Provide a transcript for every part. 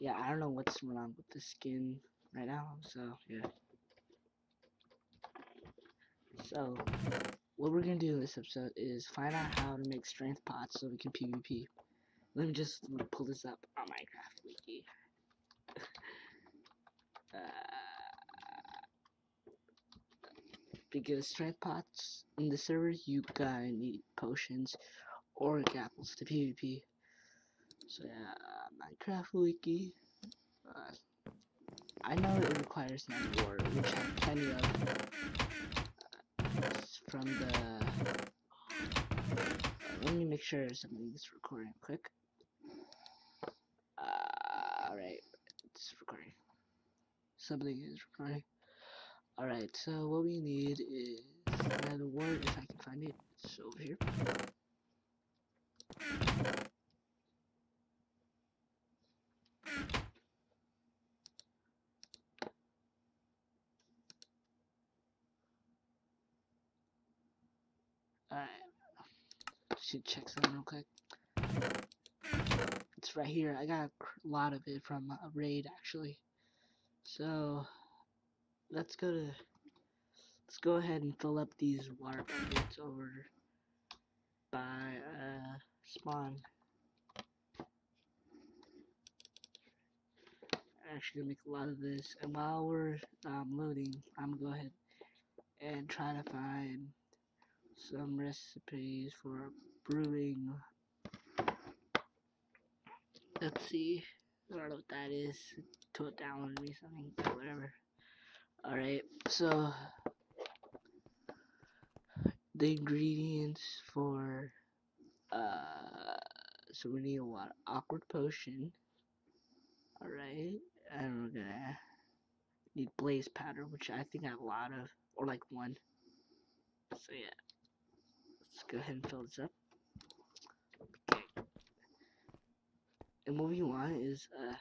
Yeah, I don't know what's wrong with the skin right now, so yeah. So, what we're gonna do in this episode is find out how to make strength pots so we can PvP. Let me just pull this up on Minecraft Wiki. uh, because strength pots in the server, you gotta need potions or apples to PvP. So yeah, Minecraft Wiki. Uh, I know it requires nether wart, which I have plenty of uh, from the. Uh, let me make sure something's recording quick. Uh, Alright, it's recording. Something is recording. Alright, so what we need is nether wart, if I can find it. It's over here. Alright. Should check something real quick. It's right here. I got a lot of it from a raid actually. So let's go to let's go ahead and fill up these water buckets over by uh spawn. Actually gonna make a lot of this and while we're um, loading I'm gonna go ahead and try to find some recipes for brewing. Let's see. I don't know what that is. To it me something, but whatever. Alright, so the ingredients for uh so we need a lot of awkward potion. Alright. And we're gonna need blaze powder, which I think I have a lot of, or like one. So yeah. Let's go ahead and fill this up. Okay. And what we want is, uh,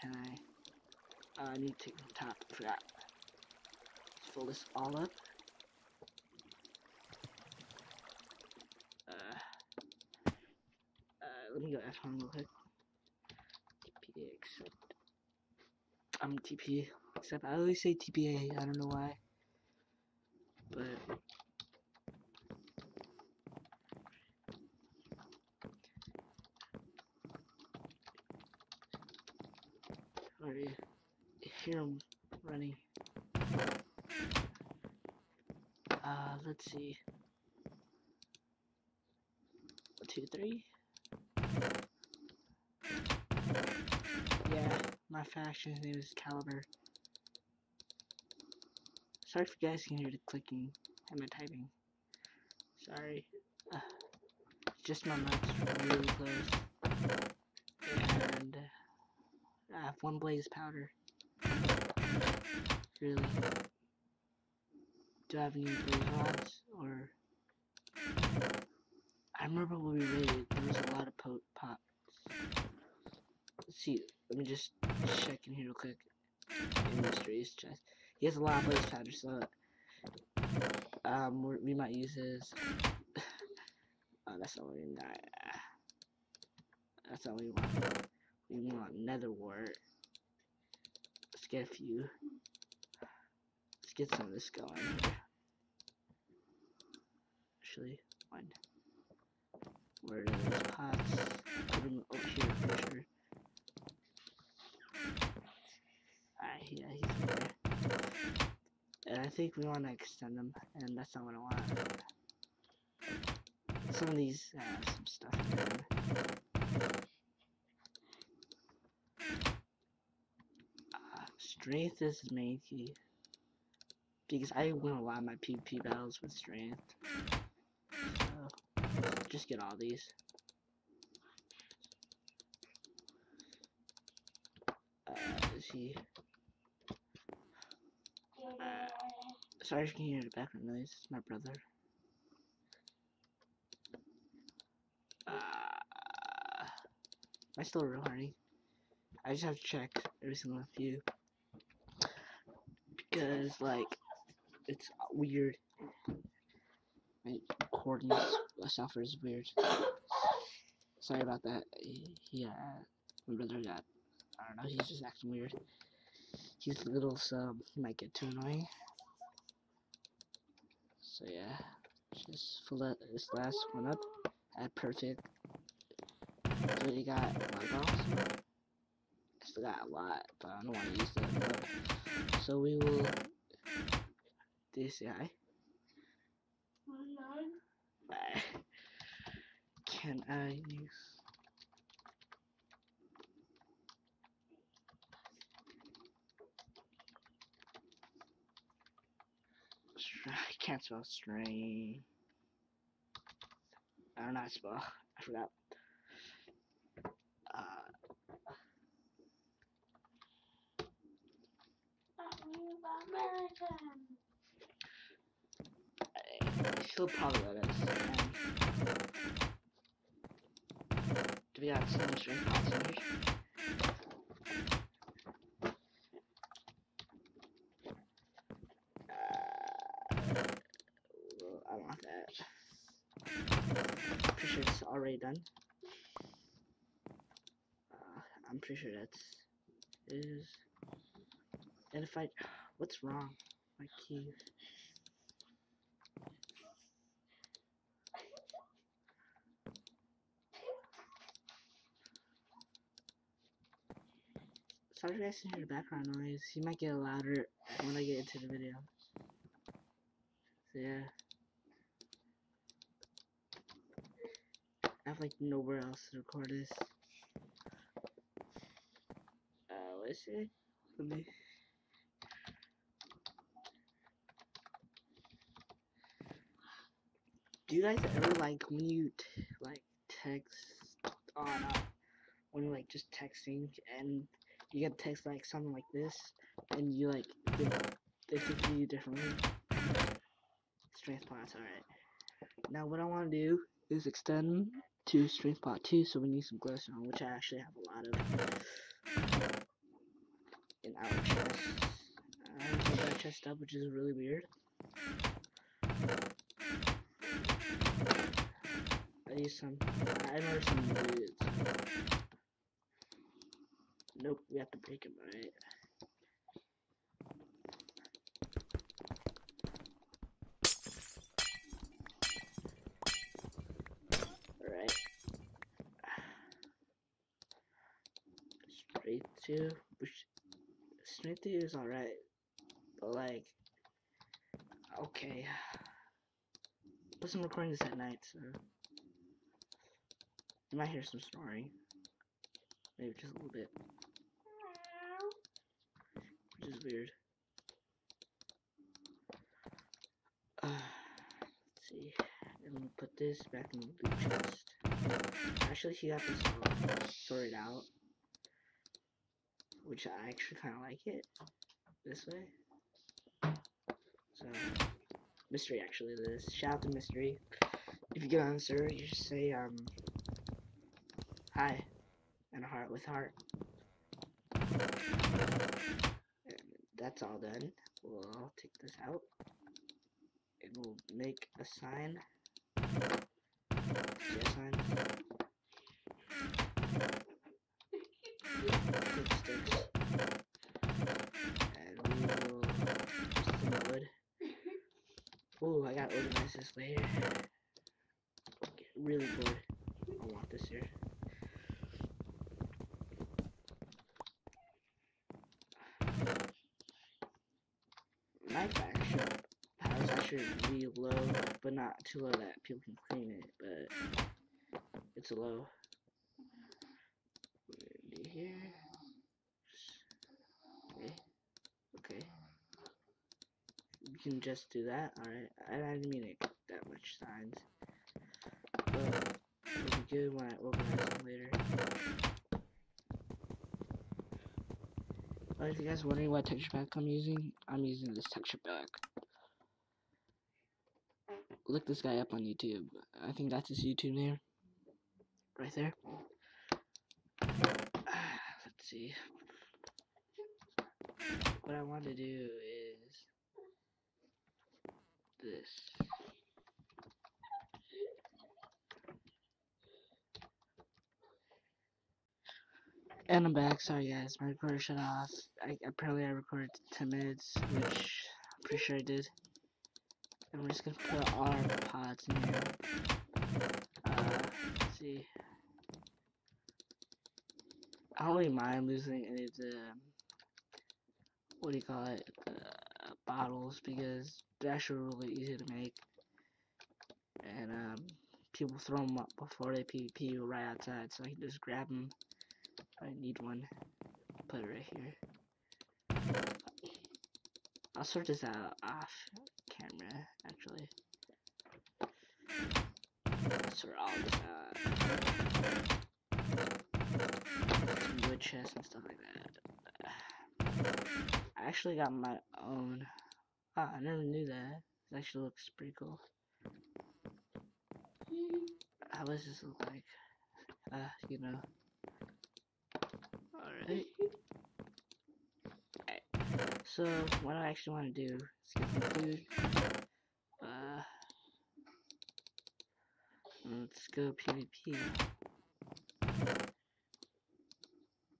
can I, I need to top, I forgot. Let's fill this all up. Uh, uh, let me go F1 real quick. TPA accept. I'm TP, except I always say TPA, I don't know why. But already hear him running. Uh, let's see. Two, three. Yeah, my faction's name is Caliber. Sorry if you guys can hear the clicking and my typing. Sorry. Uh, just my mouth's really close. And uh, I have one blaze powder. Really. Do I have any rods? Or. I remember when we raided, there was a lot of pots. Let's see, let me just check in here real quick. Industries chest. He has a lot of blaze powder, so um, we might use his. oh, that's not what we want. That's not what we want. We want nether wart. Let's get a few. Let's get some of this going. Actually, one. Where are those pots? Put them here for sure. Alright, yeah, he's there. And I think we want to extend them, and that's not what I want. Some of these have some stuff in them. Uh, strength is the main key. Because I win a lot of my PvP battles with strength. So, just get all these. Uh, see. Uh, sorry if you can hear the background noise. It's my brother. Uh, am I still recording? I just have to check every single few. Because, like, it's weird. My recording software is weird. Sorry about that. Yeah, uh, my brother got. I don't know. He's just acting weird. He's a little sub. He might get too annoying. So yeah, just fill this last one up at perfect. You got my balls. I got a lot, but I don't want to use them. So we will. This guy. Can I use? I can't spell strain. I don't know how to spell. I forgot. Uh, he'll probably let us. Um, do we got some strength passengers? Uh, I want that. Pretty sure it's already done. Uh, I'm pretty sure that's is identified. What's wrong? My key. Sorry guys can hear the background noise. You might get louder when I get into the video. So yeah. I have like nowhere else to record this. Uh, let's see. Let me. Do you guys ever like you like text on uh, when you're like just texting and you get text like something like this and you like they, think you differently? Strength pots, alright. Now what I want to do is extend to strength pot 2 so we need some glowstone which I actually have a lot of in our chest. I chest up which is really weird. I use some. I know some. Nope, we have to break them, right? Alright. Straight to. Straight to is alright. But, like. Okay. I'm recording this at night, so. You might hear some snoring. Maybe just a little bit. Which is weird. Uh, let's see. And we put this back in the chest. Actually, she got this sorted out. Which I actually kind of like it. This way. So, Mystery actually this. Shout out to Mystery. If you get on the server, you just say, um, hi, and a heart with heart. And that's all done. We'll take this out. And we'll make a sign. A sign? And we will some wood. Ooh, I gotta organize this later. Get really bored. I want this here. My faction actually really low, but not too low that people can clean it, but it's a low. Here. Okay. Okay. You can just do that. Alright. I didn't mean it that much signs. But it'll be good when I organize them later. But if you guys wondering what texture pack I'm using, I'm using this texture pack look this guy up on YouTube. I think that's his YouTube name. Right there. Let's see. What I want to do is this. And I'm back. Sorry, guys. My recorder shut off. I, apparently, I recorded 10 minutes, which I'm pretty sure I did. And we're just gonna put our pods in here. Uh, let's see. I don't really mind losing any of the what do you call it, the bottles because they're actually really easy to make. And um, people throw them up before they PvP right outside, so I can just grab them. I need one. Put it right here. I'll sort this out off camera, actually. Some wood chests and stuff like that. I actually got my own. Ah, I never knew that. It actually looks pretty cool. I was just like? Uh, you know. Alright. So, what I actually want to do is get some food. Uh, let's go PvP.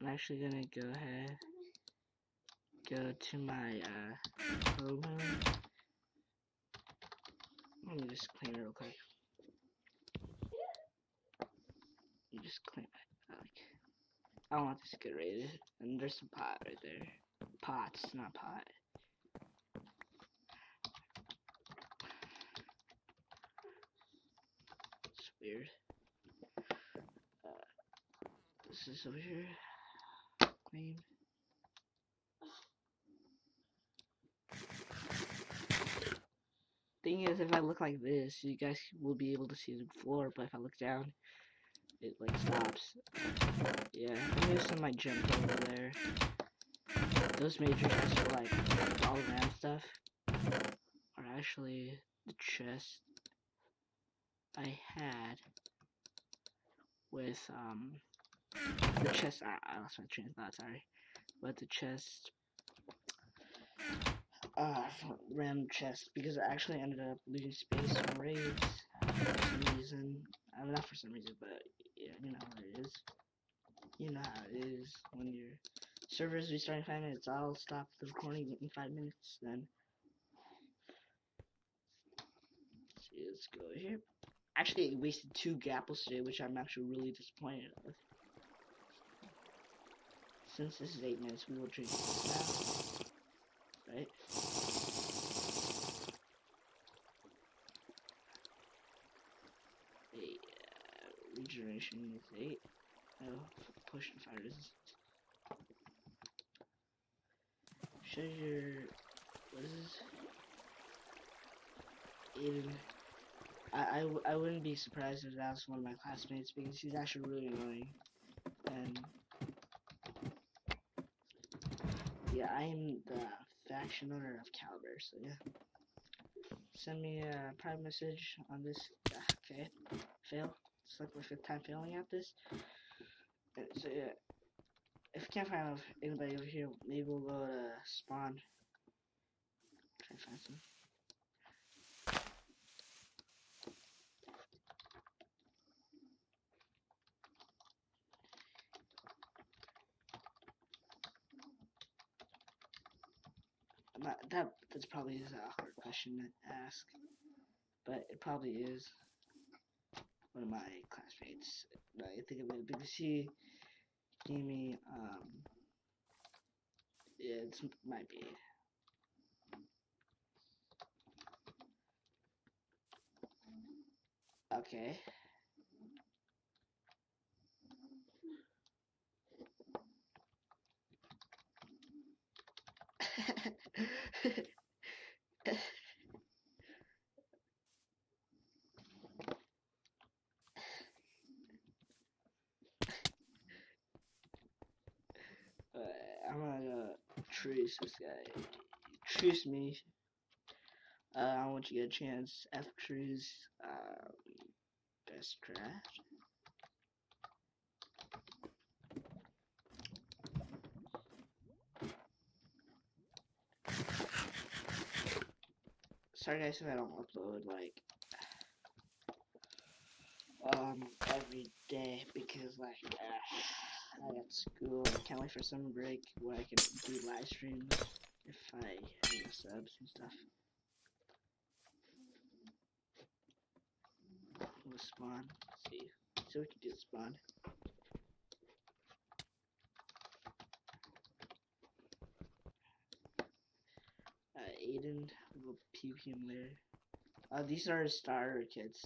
I'm actually gonna go ahead, go to my uh, home. Let me just clean it real quick. You just clean it. Like, I don't want this to get raided. And there's some pot right there. Pots, not pot. It's weird. Uh, this is over here. Thing is, if I look like this, you guys will be able to see the floor, but if I look down, it like stops. Yeah, I'm using my jump over there. Those major chests like all around stuff are actually the chest I had with um the chest I, lost my train of thought, sorry. But the chest uh random chest because I actually ended up losing space from raids for some reason. I mean not for some reason, but yeah, you know how it is. You know how it is when your servers restart in five minutes. I'll stop the recording in five minutes then. Let's see, let's go here. Actually, wasted two gapples today, which I'm actually really disappointed with. Since this is eight minutes, we will drink this now. Right? Regeneration is eight. Oh, push fire resistance. Your what is this? I, I, I wouldn't be surprised if that was one of my classmates because he's actually really annoying. And yeah, I am the faction owner of Caliber, so yeah. Send me a private message on this. Ah, okay, fail. It's like my fifth time failing at this. So yeah, if I can't find anybody over here, maybe we'll go to spawn. Try to find some. That that's probably is a hard question to ask, but it probably is one of my classmates. I think of it because she gave me um yeah it might be okay gonna this guy. Truce me. Uh, I want you to get a chance. F truce. Um, best craft. Sorry guys if I don't upload like um every day because like uh, I got school. I can't wait for summer break where I can do live streams if I have subs and stuff. We'll spawn. Let's see. So we can do the spawn. Uh, Aiden, we'll puke him later. Uh, these are starter kits.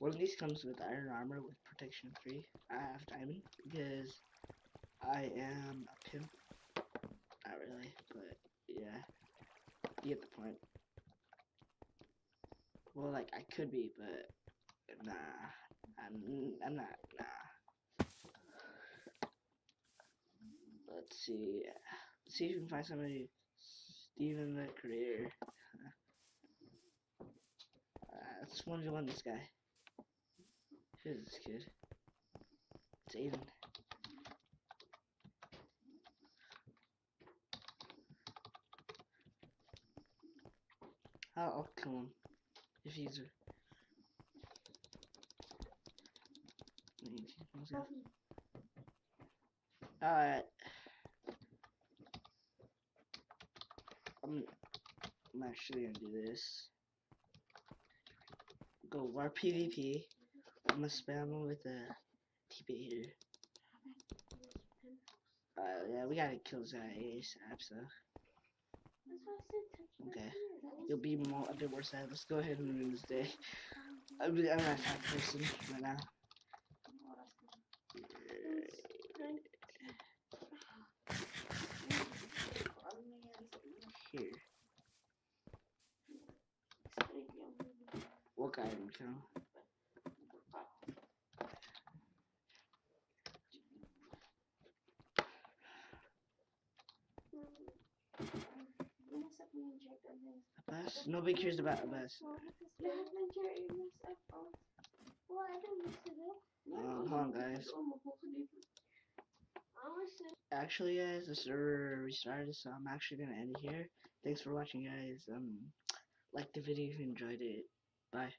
One of these comes with iron armor with protection 3. I have diamond because I am a pimp. Not really, but yeah. You get the point. Well, like, I could be, but nah. I'm, I'm not, nah. Let's see. Let's see if we can find somebody. Steven the Creator. Uh, let's to one this guy. Who's this kid? It's Aiden. I'll, I'll kill him if he's a. Alright. I'm, I'm actually gonna do this. Go war PvP. I'm gonna spam him with a TP here. Uh, yeah, we gotta kill guy ASAP, so. Okay. You'll be more a bit more sad. Let's go ahead and win this day. I'm, I'm not a person right now. Uh, here. What guy? Abbas? Nobody cares about Abbas. Um, hold on, guys. Actually, guys, the server restarted, so I'm actually gonna end it here. Thanks for watching, guys. Um, like the video if you enjoyed it. Bye.